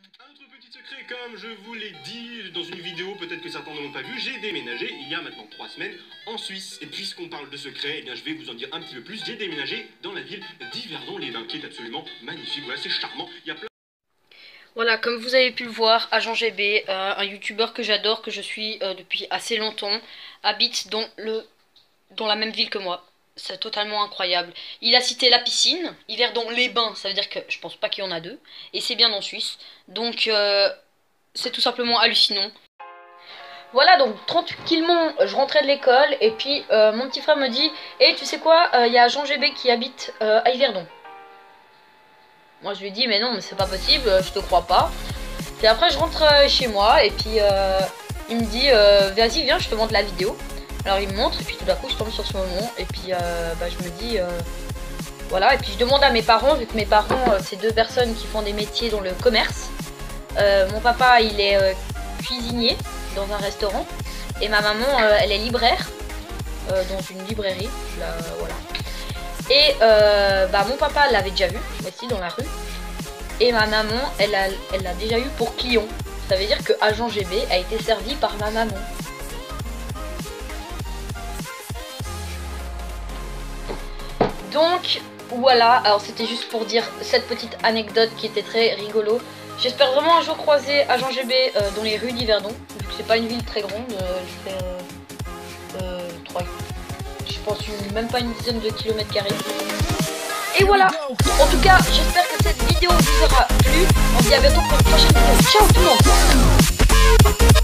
Un autre petit secret, comme je vous l'ai dit dans une vidéo, peut-être que certains ne l'ont pas vu, j'ai déménagé il y a maintenant trois semaines en Suisse. Et puisqu'on parle de secret, eh je vais vous en dire un petit peu plus. J'ai déménagé dans la ville d'Yverdon-les-Bains, qui est absolument magnifique. Voilà, c'est charmant. Il y a plein Voilà, comme vous avez pu le voir, Agent GB, euh, un youtubeur que j'adore, que je suis euh, depuis assez longtemps, habite dans, le, dans la même ville que moi. C'est totalement incroyable. Il a cité la piscine, Yverdon les bains, ça veut dire que je pense pas qu'il y en a deux, et c'est bien en Suisse. Donc euh, c'est tout simplement hallucinant. Voilà, donc tranquillement, je rentrais de l'école, et puis euh, mon petit frère me dit Et tu sais quoi, euh, il y a Jean GB qui habite à Yverdon. Moi je lui dis Mais non, mais c'est pas possible, je te crois pas. Puis après, je rentre chez moi, et puis il me dit Vas-y, viens, je te montre la vidéo. Alors il me montre, et puis tout d'un coup, je tombe sur ce moment, et puis euh, bah, je me dis euh, Voilà, et puis je demande à mes parents, vu que mes parents, euh, c'est deux personnes qui font des métiers dans le commerce. Mon papa, il est cuisinier dans un restaurant. Et ma maman, elle est libraire dans une librairie. Voilà. Et bah, mon papa l'avait déjà vu, ici dans la rue. Et ma maman, elle l'a elle l'a déjà eu pour client. Ça veut dire que Agent GB a été servi par ma maman. Donc voilà, alors c'était juste pour dire cette petite anecdote qui était très rigolo. J'espère vraiment un jour croiser Agent GB euh, dans les rues d'Yverdon, vu que c'est pas une ville très grande, euh, je fais euh, euh, trois- je pense même pas une dizaine de kilomètres carrés. Et voilà, en tout cas, j'espère que cette vidéo vous aura plu. On se dit à bientôt pour une prochaine vidéo. Ciao tout le monde